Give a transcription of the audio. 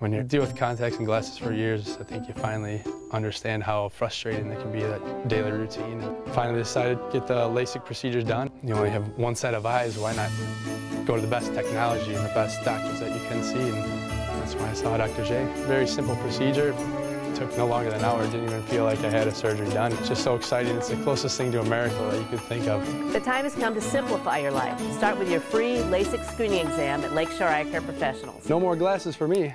When you deal with contacts and glasses for years, I think you finally understand how frustrating it can be, that daily routine. Finally decided to get the LASIK procedures done. You only have one set of eyes, why not go to the best technology and the best doctors that you can see? And that's why I saw Dr. Jay. Very simple procedure. It took no longer than an hour. Didn't even feel like I had a surgery done. It's just so exciting. It's the closest thing to a miracle that you could think of. The time has come to simplify your life. Start with your free LASIK screening exam at Lakeshore Eye Care Professionals. No more glasses for me.